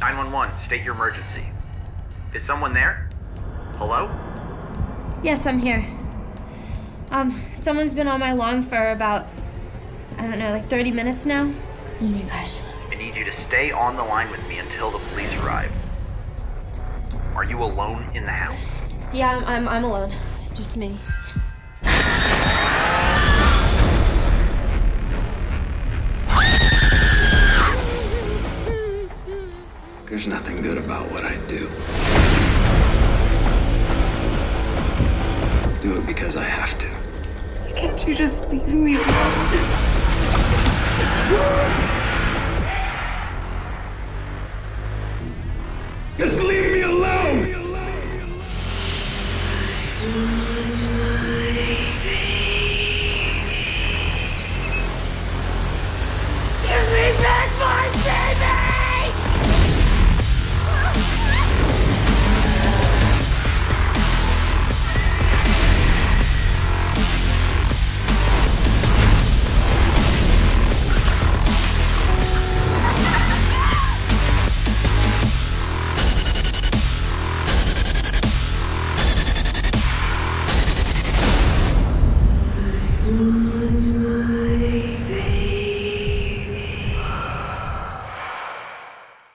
911, state your emergency. Is someone there? Hello? Yes, I'm here. Um, someone's been on my lawn for about, I don't know, like 30 minutes now. Oh my god. I need you to stay on the line with me until the police arrive. Are you alone in the house? Yeah, I'm, I'm, I'm alone. Just me. There's nothing good about what I do. I do it because I have to. Why can't you just leave me alone? Just leave me alone!